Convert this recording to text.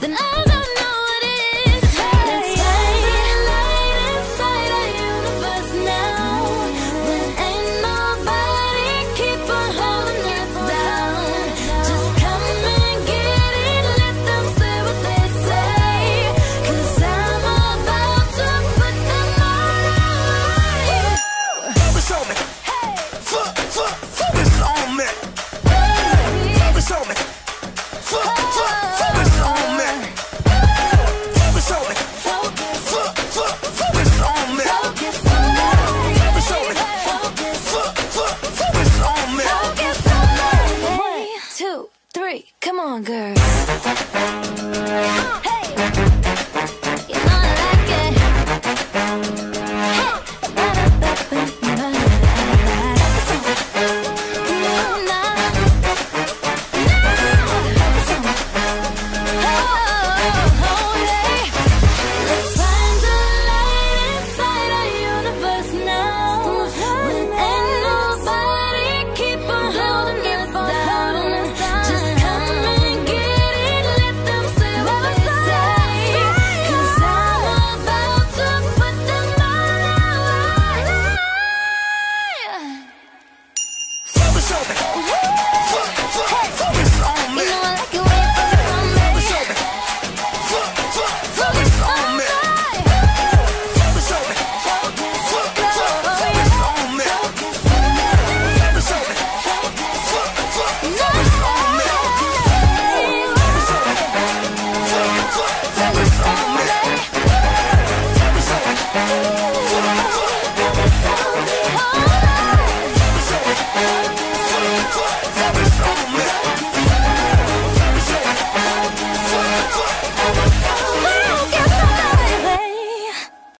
then I don't Girl. Woo!